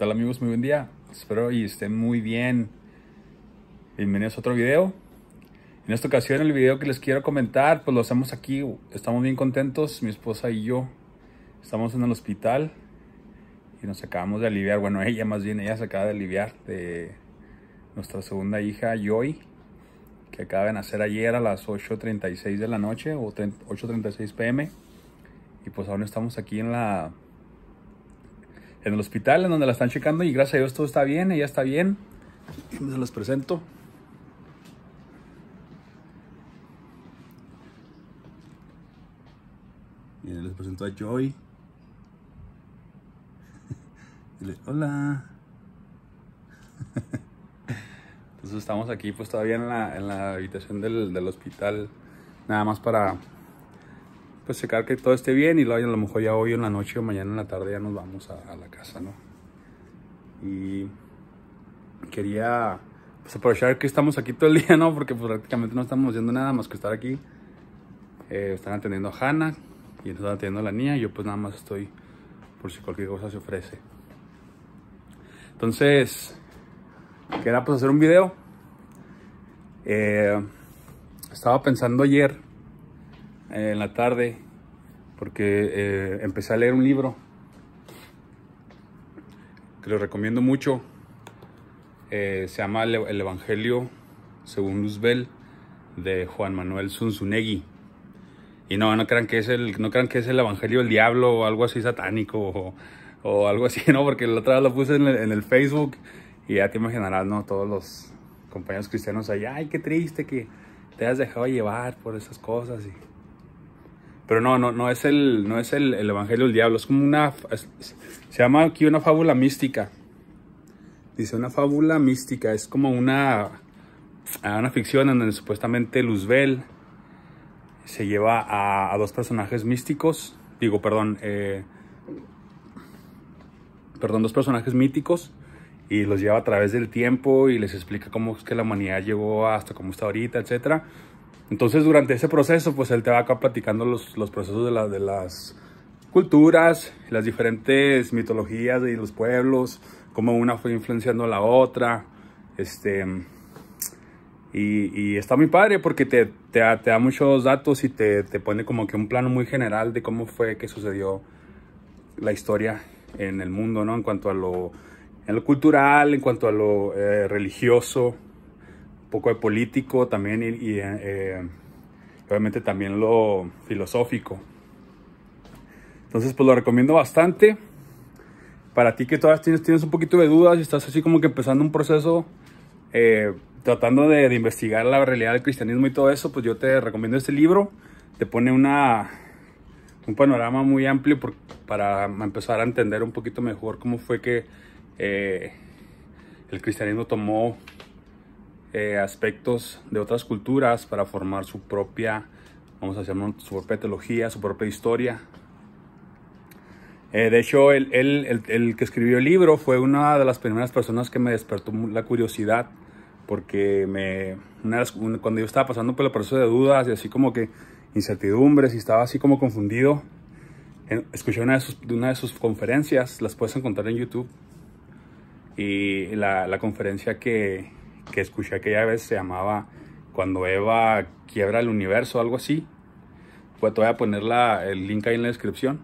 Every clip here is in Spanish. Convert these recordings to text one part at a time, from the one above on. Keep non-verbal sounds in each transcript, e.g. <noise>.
tal amigos? Muy buen día. Espero y estén muy bien. Bienvenidos a otro video. En esta ocasión el video que les quiero comentar, pues lo hacemos aquí. Estamos bien contentos, mi esposa y yo. Estamos en el hospital y nos acabamos de aliviar. Bueno, <laughs> ella más bien, ella se acaba de aliviar de nuestra segunda hija, Joy, que acaba de nacer ayer a las 8.36 de la noche o 8.36 pm. Y pues aún estamos aquí en la en el hospital en donde la están checando y gracias a Dios todo está bien, ella está bien. Se los presento. Y les presento a Joy. <laughs> Dile, hola. Entonces estamos aquí pues todavía en la, en la habitación del, del hospital. Nada más para pues checar que todo esté bien y luego a lo mejor ya hoy en la noche o mañana en la tarde ya nos vamos a, la casa, ¿no? Y quería pues, aprovechar que estamos aquí todo el día, ¿no? Porque pues, prácticamente no estamos haciendo nada más que estar aquí. Eh, están atendiendo a Hannah y están atendiendo a la niña y yo pues nada más estoy por si cualquier cosa se ofrece. Entonces, quería pues hacer un video. Eh, estaba pensando ayer en la tarde porque eh, empecé a leer un libro que lo recomiendo mucho. Eh, se llama El, Evangelio según Luzbel de Juan Manuel Zunzunegui. Y no, no crean que es el, no crean que es el Evangelio del Diablo o algo así satánico o, algo así, <laughs> ¿no? Porque la otra vez lo puse en el, Facebook y ya te imaginarás, ¿no? Todos los compañeros cristianos ahí, ay, qué triste que te hayas dejado llevar por esas cosas y pero no, no, no es el, no es el, el Evangelio del Diablo, es como una, es, se llama aquí una fábula mística. Dice una fábula mística, es como una, una ficción en donde supuestamente Luzbel se lleva a, a dos personajes místicos, digo, perdón, eh, perdón, dos personajes míticos y los lleva a través del tiempo y les explica cómo es que la humanidad llegó hasta cómo está ahorita, etcétera. Entonces, durante ese proceso, pues él te va acá platicando los, los procesos de, la, de las culturas, las diferentes mitologías de los pueblos, cómo una fue influenciando a la otra. Este, y, y está muy padre porque te, te, te, da muchos datos y te, te pone como que un plano muy general de cómo fue que sucedió la historia en el mundo, ¿no? En cuanto a lo, en lo cultural, en cuanto a lo eh, religioso, poco de político también y, y eh, obviamente también lo filosófico. Entonces pues lo recomiendo bastante. Para ti que todavía tienes, tienes un poquito de dudas y estás así como que empezando un proceso eh, tratando de, investigar la realidad del cristianismo y todo eso, pues yo te recomiendo este libro. Te pone una, un panorama muy amplio para empezar a entender un poquito mejor cómo fue que eh, el cristianismo tomó eh, aspectos de otras culturas para formar su propia, vamos a llamar su propia teología, su propia historia. Eh, de hecho, el, el, el, el, que escribió el libro fue una de las primeras personas que me despertó la curiosidad, porque me, una, cuando yo estaba pasando por el proceso de dudas y así como que incertidumbres y estaba así como confundido, escuché una de sus, una de sus conferencias, las puedes encontrar en YouTube, y la, la conferencia que, que escuché aquella vez se llamaba Cuando Eva quiebra el universo, algo así. Pues te voy a poner la, el link ahí en la descripción.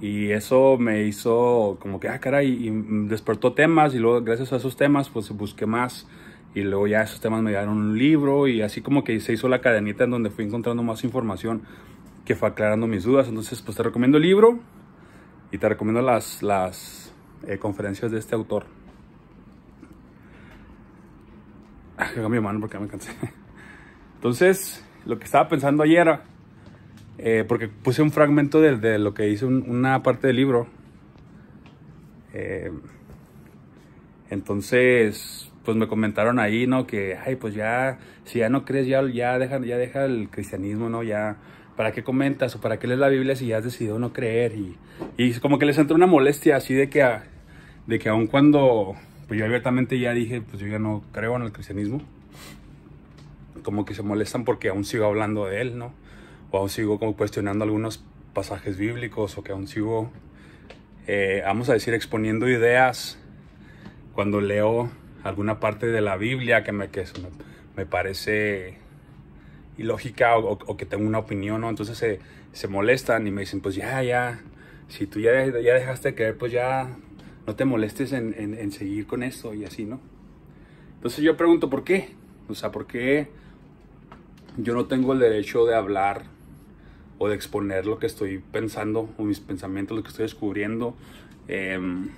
Y eso me hizo como que, ah, caray, y despertó temas y luego gracias a esos temas pues busqué más y luego ya esos temas me dieron un libro y así como que se hizo la cadenita en donde fui encontrando más información que fue aclarando mis dudas. Entonces pues te recomiendo el libro y te recomiendo las, las eh, conferencias de este autor. Haga mi mano porque me cansé. Entonces, lo que estaba pensando ayer, eh, porque puse un fragmento de, lo que hice un, una parte del libro. Eh, entonces, pues me comentaron ahí, ¿no? Que, ay, pues ya, si ya no crees, ya, ya, deja, ya deja el cristianismo, ¿no? Ya, ¿para qué comentas o para qué lees la Biblia si ya has decidido no creer? Y, y como que les entró una molestia así de que, de que aun cuando pues yo abiertamente ya dije, pues yo ya no creo en el cristianismo. Como que se molestan porque aún sigo hablando de él, ¿no? O aún sigo como cuestionando algunos pasajes bíblicos o que aún sigo eh, vamos a decir, exponiendo ideas cuando leo alguna parte de la Biblia que me, que me, parece ilógica o, que tengo una opinión, ¿no? Entonces se, se, molestan y me dicen, pues ya, ya, si tú ya, ya dejaste de creer, pues ya no te molestes en, en, seguir con esto y así, ¿no? Entonces yo pregunto, ¿por qué? O sea, ¿por qué yo no tengo el derecho de hablar o de exponer lo que estoy pensando o mis pensamientos, lo que estoy descubriendo? Em,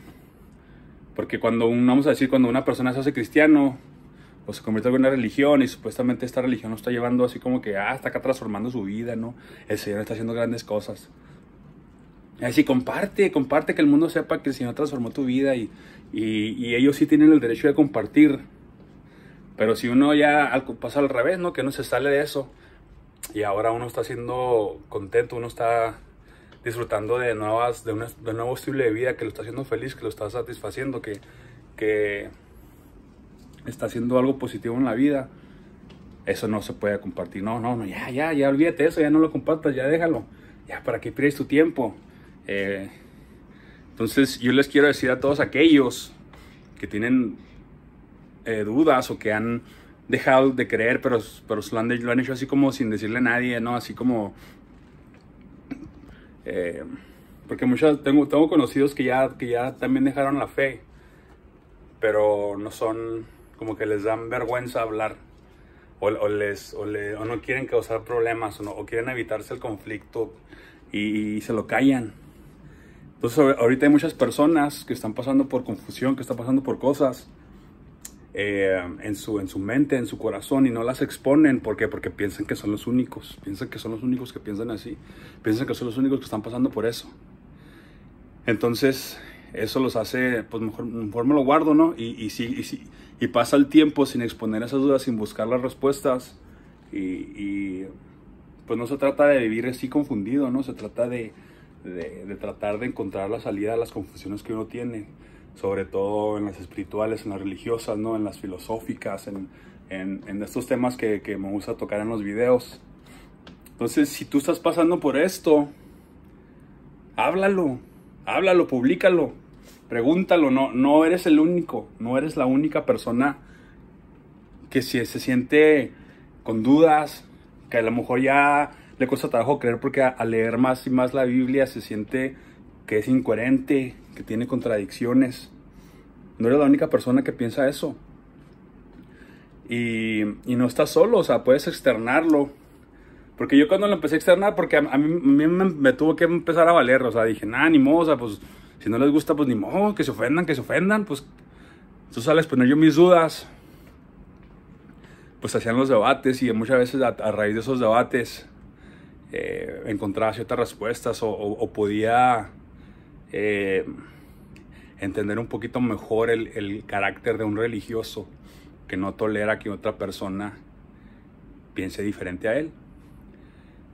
porque cuando, vamos a decir, cuando una persona se hace cristiano o se convierte en una religión y supuestamente esta religión lo está llevando así como que, ah, está acá transformando su vida, ¿no? El Señor está haciendo grandes cosas. Así, comparte, comparte que el mundo sepa que el Señor transformó tu vida y, y ellos sí tienen el derecho de compartir pero si uno ya pasa al revés, ¿no? Que no se sale de eso y ahora uno está siendo contento, uno está disfrutando de nuevas, de, un nuevo estilo de vida que lo está haciendo feliz, que lo está satisfaciendo, que, que está haciendo algo positivo en la vida. Eso no se puede compartir. No, no, no, ya, ya, ya olvídate eso, ya no lo compartas, ya déjalo. Ya, ¿para qué pierdes tu tiempo? Eh, entonces, yo les quiero decir a todos aquellos que tienen eh, dudas o que han dejado de creer, pero, pero lo, han, hecho así como sin decirle a nadie, ¿no? Así como... Eh, porque muchos, tengo, tengo conocidos que ya, que ya también dejaron la fe, pero no son, como que les dan vergüenza hablar, o, les, o, no quieren causar problemas, o, quieren evitarse el conflicto y, se lo callan. Entonces ahorita hay muchas personas que están pasando por confusión, que están pasando por cosas, eh, en, su, en su mente, en su corazón y no las exponen. ¿Por qué? Porque piensan que son los únicos. Piensan que son los únicos que piensan así. Piensan que son los únicos que están pasando por eso. Entonces, eso los hace, pues mejor, mejor me lo guardo, ¿no? Y, y, y, y, pasa el tiempo sin exponer esas dudas, sin buscar las respuestas. Y, pues no se trata de vivir así confundido, ¿no? Se trata de, de, tratar de encontrar la salida a las confusiones que uno tiene sobre todo en las espirituales, en las religiosas, ¿no? en las filosóficas, en, en, estos temas que, que, me gusta tocar en los videos. Entonces, si tú estás pasando por esto, háblalo, háblalo, públicalo, pregúntalo, no, no eres el único, no eres la única persona que si se siente con dudas, que a lo mejor ya le cuesta trabajo creer porque al leer más y más la Biblia se siente que es incoherente, que tiene contradicciones. No eres la única persona que piensa eso. Y, no estás solo, o sea, puedes externarlo. Porque yo cuando lo empecé a externar, porque a, mí, me, tuvo que empezar a valer, o sea, dije, nada, ni modo, o sea, pues si no les gusta, pues ni modo, que se ofendan, que se ofendan, pues tú sales poner yo mis dudas, pues hacían los debates y muchas veces a, raíz de esos debates eh, encontraba ciertas respuestas o podía eh, entender un poquito mejor el, carácter de un religioso que no tolera que otra persona piense diferente a él.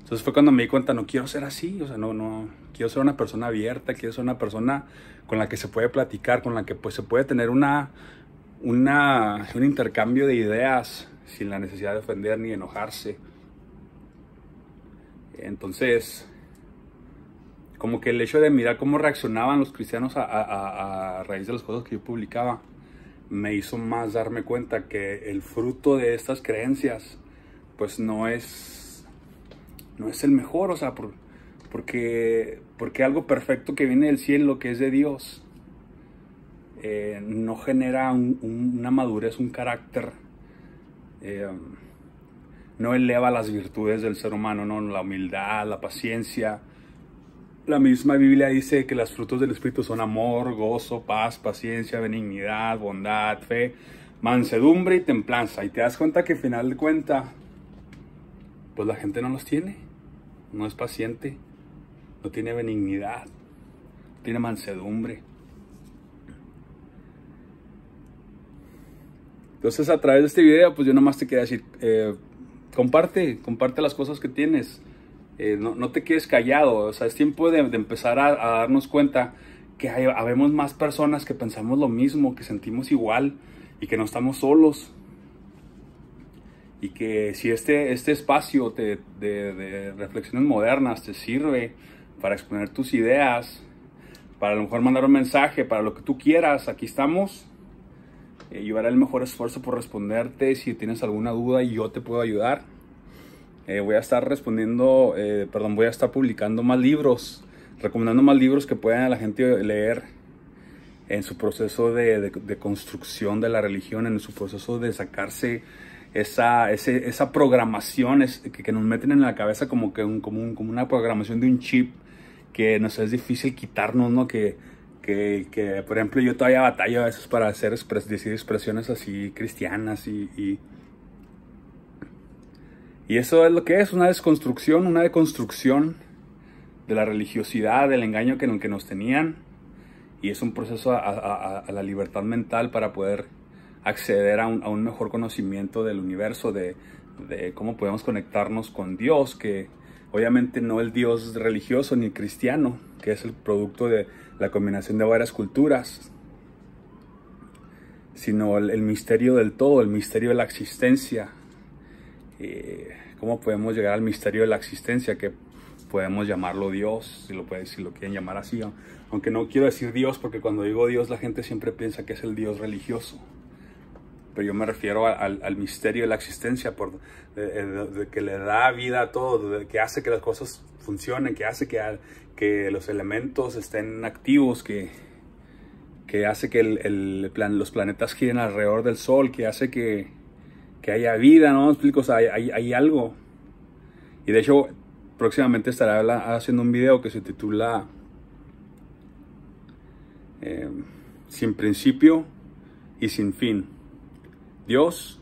Entonces fue cuando me di cuenta, no quiero ser así, o sea, no, no, quiero ser una persona abierta, quiero ser una persona con la que se puede platicar, con la que pues se puede tener una, una, un intercambio de ideas sin la necesidad de ofender ni enojarse. Entonces, como que el hecho de mirar cómo reaccionaban los cristianos a, raíz de las cosas que yo publicaba, me hizo más darme cuenta que el fruto de estas creencias, pues no es, no es el mejor, o sea, porque, porque algo perfecto que viene del cielo, que es de Dios, eh, no genera una madurez, un carácter, eh, no eleva las virtudes del ser humano, ¿no? la humildad, la paciencia, la misma Biblia dice que los frutos del Espíritu son amor, gozo, paz, paciencia, benignidad, bondad, fe, mansedumbre y templanza. Y te das cuenta que al final de cuenta, pues la gente no los tiene. No es paciente, no tiene benignidad, no tiene mansedumbre. Entonces a través de este video, pues yo nomás te quería decir, eh, comparte, comparte las cosas que tienes. Eh, no, te quedes callado, o sea, es tiempo de, empezar a, darnos cuenta que hay, habemos más personas que pensamos lo mismo, que sentimos igual y que no estamos solos. Y que si este, este espacio de, de reflexiones modernas te sirve para exponer tus ideas, para a lo mejor mandar un mensaje, para lo que tú quieras, aquí estamos. Eh, yo haré el mejor esfuerzo por responderte. Si tienes alguna duda, yo te puedo ayudar. Eh, voy a estar respondiendo, eh, perdón, voy a estar publicando más libros, recomendando más libros que puedan a la gente leer en su proceso de, construcción de la religión, en su proceso de sacarse esa, esa programación que, nos meten en la cabeza como, que un, como, como una programación de un chip que nos es difícil quitarnos, ¿no? Que, que, por ejemplo, yo todavía batallo a veces para hacer decir expresiones así cristianas y, y, eso es lo que es, una desconstrucción, una deconstrucción de la religiosidad, del engaño que, que nos tenían. Y es un proceso a, la libertad mental para poder acceder a un, mejor conocimiento del universo, de, de, cómo podemos conectarnos con Dios, que obviamente no el Dios religioso ni cristiano, que es el producto de la combinación de varias culturas, sino el, misterio del todo, el misterio de la existencia. Eh, ¿Cómo podemos llegar al misterio de la existencia? Que podemos llamarlo Dios, si lo, puede, si lo quieren llamar así. Aunque no quiero decir Dios, porque cuando digo Dios la gente siempre piensa que es el Dios religioso. Pero yo me refiero al, misterio de la existencia, por, de, que le da vida a todo, que hace que las cosas funcionen, que hace que, que los elementos estén activos, que, que hace que el, plan, los planetas giren alrededor del Sol, que hace que, que haya vida, ¿no? explico? O sea, hay, hay, algo. Y de hecho, próximamente estaré haciendo un video que se titula eh, Sin principio y sin fin. Dios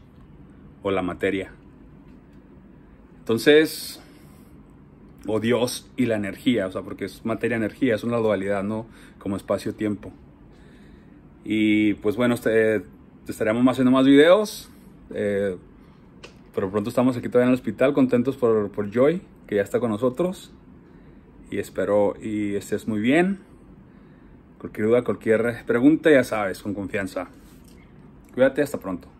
o la materia. Entonces, o Dios y la energía, o sea, porque es materia-energía, es una dualidad, ¿no? Como espacio-tiempo. Y pues bueno, este, estaremos haciendo más videos. Eh, pero pronto estamos aquí todavía en el hospital, contentos por, por Joy, que ya está con nosotros. Y espero y estés muy bien. Cualquier duda, cualquier pregunta, ya sabes, con confianza. Cuídate, hasta pronto.